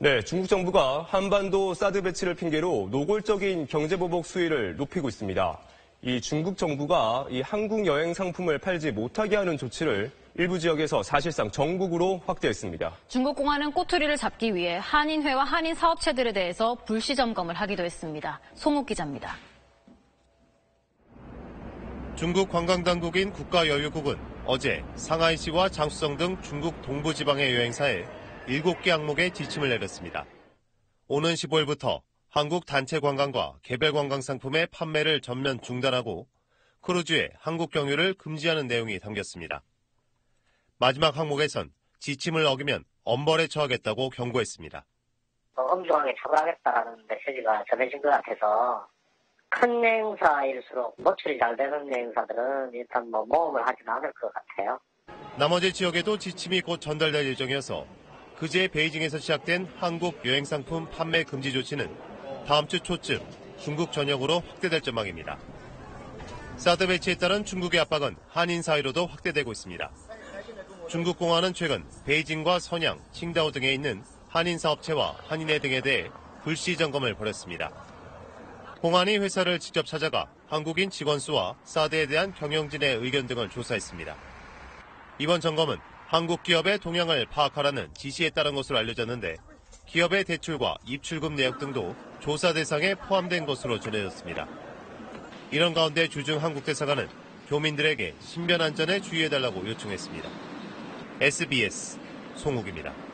네, 중국 정부가 한반도 사드 배치를 핑계로 노골적인 경제보복 수위를 높이고 있습니다. 이 중국 정부가 이 한국 여행 상품을 팔지 못하게 하는 조치를 일부 지역에서 사실상 전국으로 확대했습니다. 중국 공안은 꼬투리를 잡기 위해 한인회와 한인 사업체들에 대해서 불시 점검을 하기도 했습니다. 송욱 기자입니다. 중국 관광당국인 국가여유국은 어제 상하이시와 장수성 등 중국 동부지방의 여행사에 7개 항목의 지침을 내렸습니다. 오는 15일부터 한국 단체 관광과 개별 관광 상품의 판매를 전면 중단하고 크루즈의 한국 경유를 금지하는 내용이 담겼습니다. 마지막 항목에선 지침을 어기면 엄벌에 처하겠다고 경고했습니다. 어, 엄중하게 처벌하겠다는 메시지가 전해진 것 같아서 큰 행사일수록 노출이 잘 되는 행사들은 일단 뭐 모험을 하지는 않을 것 같아요. 나머지 지역에도 지침이 곧 전달될 예정이어서 그제 베이징에서 시작된 한국 여행 상품 판매 금지 조치는 다음 주 초쯤 중국 전역으로 확대될 전망입니다. 사드 배치에 따른 중국의 압박은 한인 사이로도 확대되고 있습니다. 중국 공안은 최근 베이징과 선양, 칭다오 등에 있는 한인 사업체와 한인회 등에 대해 불시 점검을 벌였습니다. 공안이 회사를 직접 찾아가 한국인 직원 수와 사드에 대한 경영진의 의견 등을 조사했습니다. 이번 점검은 한국 기업의 동향을 파악하라는 지시에 따른 것으로 알려졌는데 기업의 대출과 입출금 내역 등도 조사 대상에 포함된 것으로 전해졌습니다. 이런 가운데 주중 한국 대사관은 교민들에게 신변 안전에 주의해달라고 요청했습니다. SBS 송욱입니다.